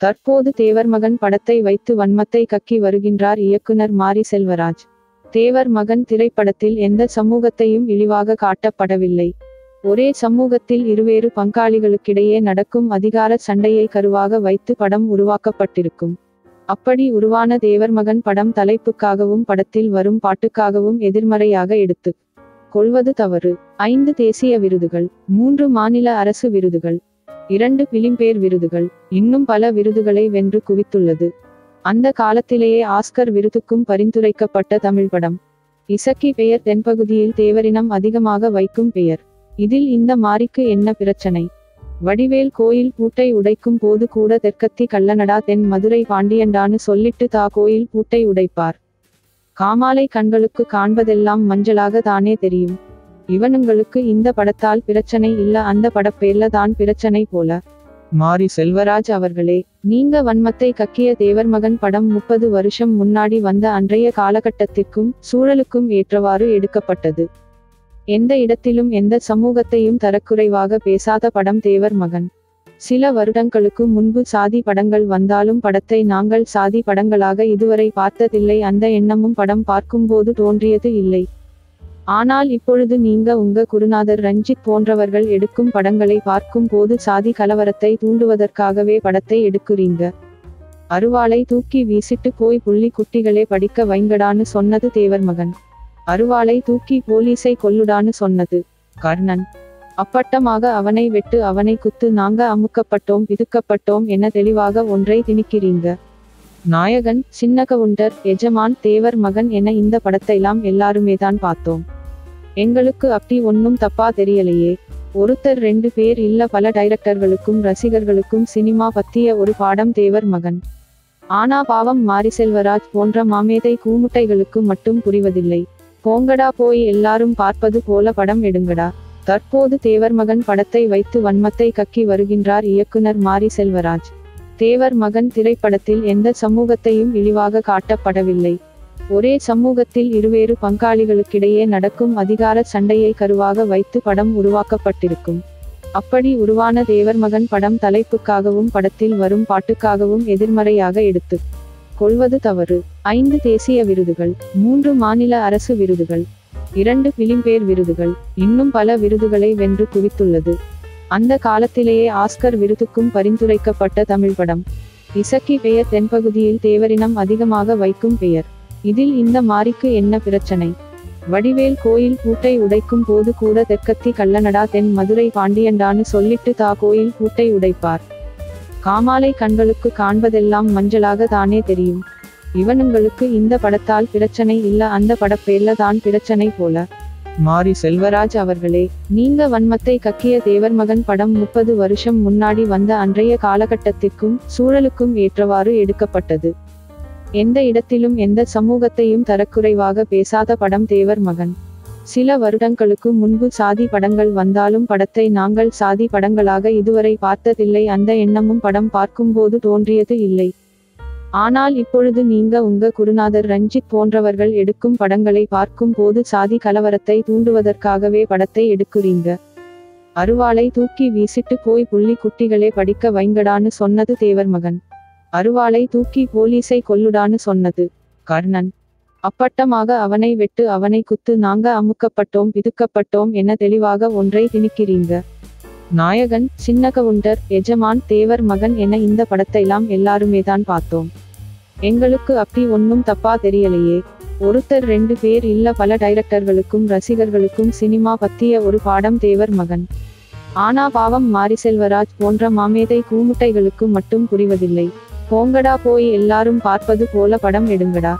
தற்போது தேவர் மகன் படத்தை வைத்து வன்மத்தை கக்கி வருகின்றார் இயக்குனர் மாரி செல்வராஜ். தேவர் மகன் திரைப்படத்தில் எந்த சமூகத்தையும் இழிவாக காட்டப்படவில்லை. ஒரே சமூகத்தில் இருவேறு பங்காளிகளுக்கிடையே நடக்கும் அதிகார சண்டையை கருவாக வைத்து படம் உருவாக்கப்பட்டிருக்கும். அப்படி உருவான தேவர் மகன் படம் தலைப்புக்காகவும் படத்தில் வரும் பாட்டுக்காகவும் எதிர்மறையாக எடுத்து கொள்வது தவறு. ஐந்து தேசிய விருதுகள் மூன்று மாநில அரசு விருதுகள் இரண்டு பிலிம்பேர் விருதுகள் இன்னும் பல விருதுகளை வென்று குவித்துள்ளது. அந்த காலத்திலேயே ஆஸ்கர் விருதுக்கும் பரிந்துரைக்கப்பட்ட தமிழ் படம். இசக்கி பெயர் தென்பகுதியில் தேவரினம் அதிகமாக வைக்கும் பெயர். இதில் இந்த மாரிக்கு என்ன பிரச்சனை? வடிவேல் கோயில் பூட்டை உடைக்கும் போது கூட தெற்கத்தி கள்ளனடா தென் மதுரை பாண்டியண்டான்னு சொல்லிட்டு தா கோயில் பூட்டை உடைப்பார். காமாலை கண்களுக்கு காண்பதெல்லாம் மஞ்சளாக தானே தெரியும். இவனுங்களுக்கு இந்த படத்தால் பிரச்சனை இல்ல அந்த படப்பேர்ல தான் பிரச்சனை போல. மாரி செல்வராஜ் அவர்களே நீங்க வன்மத்தை கக்கிய தேவர் மகன் படம் முப்பது வருஷம் முன்னாடி வந்த அன்றைய காலகட்டத்திற்கும் சூழலுக்கும் ஏற்றவாறு எடுக்கப்பட்டது. எந்த இடத்திலும் எந்த சமூகத்தையும் தரக்குறைவாக பேசாத படம் தேவர் மகன் சில வருடங்களுக்கு முன்பு சாதி படங்கள் வந்தாலும் படத்தை நாங்கள் சாதி படங்களாக இதுவரை பார்த்ததில்லை அந்த எண்ணமும் படம் பார்க்கும்போது தோன்றியது இல்லை. ஆனால் இப்பொழுது நீங்க உங்க குருநாதர் ரஞ்சித் போன்றவர்கள் எடுக்கும் படங்களை பார்க்கும் போது சாதி கலவரத்தை தூண்டுவதற்காகவே படத்தை எடுக்குறீங்க. அருவாளை தூக்கி வீசிட்டு போய் புள்ளி குட்டிகளே படிக்க வைங்கடான்னு சொன்னது தேவர் மகன். அருவாளை தூக்கி போலீஸை கொல்லுடான்னு சொன்னது கர்ணன். அப்பட்டமாக அவனை வெட்டு அவனை குத்து நாங்க அமுக்கப்பட்டோம் பிதுக்கப்பட்டோம் என தெளிவாக ஒன்றை திணிக்கிறீங்க. நாயகன் சின்னகவுண்டர் எஜமான் தேவர் மகன் என இந்த படத்தைலாம் எல்லாருமே தான் பார்த்தோம். எங்களுக்கு அப்படி ஒன்னும் தப்பா தெரியலையே. ஒருத்தர் ரெண்டு பேர் இல்ல பல டைரக்டர்களுக்கும் ரசிகர்களுக்கும் சினிமா பத்திய ஒரு பாடம் தேவர் மகன். ஆனா பாவம் மாரி செல்வராஜ் போன்ற மாமேதை கூமுட்டைகளுக்கு மட்டும் புரிவதில்லை. போங்கடா போய் எல்லாரும் பார்ப்பது போல படம் எடுங்கடா. தற்போது தேவர் மகன் படத்தை வைத்து வன்மத்தை கக்கி வருகின்றார் இயக்குனர் மாரி செல்வராஜ். தேவர் மகன் திரைப்படத்தில் எந்த சமூகத்தையும் இழிவாக காட்டப்படவில்லை. ஒரே சமூகத்தில் இருவேறு பங்காளிகளுக்கிடையே நடக்கும் அதிகார சண்டையை கருவாக வைத்து படம் உருவாக்கப்பட்டிருக்கும். அப்படி உருவான தேவர் மகன் படம் தலைப்புக்காகவும் படத்தில் வரும் பாட்டுக்காகவும் எதிர்மறையாக எடுத்து கொள்வது தவறு. ஐந்து தேசிய விருதுகள் மூன்று மாநில அரசு விருதுகள் இரண்டு பிலிம்பேர் விருதுகள் இன்னும் பல விருதுகளை வென்று குவித்துள்ளது. அந்த காலத்திலேயே ஆஸ்கர் விருதுக்கும் பரிந்துரைக்கப்பட்ட தமிழ் படம். இசக்கி பெயர் தென்பகுதியில் தேவரினம் அதிகமாக வைக்கும் பெயர். இதில் இந்த மாரிக்கு என்ன பிரச்சனை? வடிவேல் கோயில் பூட்டை உடைக்கும் போது கூட தெற்கத்தி கள்ளனடா தென் மதுரை பாண்டியண்டான்னு சொல்லிட்டு தா கோயில் பூட்டை உடைப்பார். காமாலை கண்களுக்கு காண்பதெல்லாம் மஞ்சளாக தானே தெரியும். இவனுங்களுக்கு இந்த படத்தால் பிரச்சனை இல்ல அந்த படப்பேர்ல தான் பிரச்சனை போல. மாரி செல்வராஜ் அவர்களே நீங்க வன்மத்தை கக்கிய தேவர் மகன் படம் முப்பது வருஷம் முன்னாடி வந்த அன்றைய காலகட்டத்திற்கும் சூழலுக்கும் ஏற்றவாறு எடுக்கப்பட்டது. எந்த இடத்திலும் எந்த சமூகத்தையும் தரக்குறைவாக பேசாத படம் தேவர் மகன். சில வருடங்களுக்கு முன்பு சாதி படங்கள் வந்தாலும் படத்தை நாங்கள் சாதி படங்களாக இதுவரை பார்த்ததில்லை. அந்த எண்ணமும் படம் பார்க்கும்போது தோன்றியது இல்லை. ஆனால் இப்பொழுது நீங்க உங்க குருநாதர் ரஞ்சித் போன்றவர்கள் எடுக்கும் படங்களை பார்க்கும் போது சாதி கலவரத்தை தூண்டுவதற்காகவே படத்தை எடுக்குறீங்க. அருவாளை தூக்கி வீசிட்டு போய் புள்ளி குட்டிகளே படிக்க வைங்கடான்னு சொன்னது தேவர் மகன். அருவாளை தூக்கி போலீஸை கொல்லுடான்னு சொன்னது. கர்ணன். அப்பட்டமாக அவனை வெட்டு அவனை குத்து நாங்க அமுக்கப்பட்டோம் பிதுக்கப்பட்டோம் என தெளிவாக ஒன்றை திணிக்கிறீங்க. நாயகன் சின்னகவுண்டர் எஜமான் தேவர் மகன் என இந்த படத்தைலாம் எல்லாருமே தான் பார்த்தோம். எங்களுக்கு அப்படி ஒன்னும் தப்பா தெரியலையே. ஒருத்தர் ரெண்டு பேர் இல்ல பல டைரக்டர்களுக்கும் ரசிகர்களுக்கும் சினிமா பத்திய ஒரு பாடம் தேவர் மகன். ஆனா பாவம் மாரி செல்வராஜ் போன்ற மாமேதை கூமுட்டைகளுக்கு மட்டும் புரிவதில்லை. போங்கடா போய் எல்லாரும் பார்ப்பது போல படம் எடுங்கடா.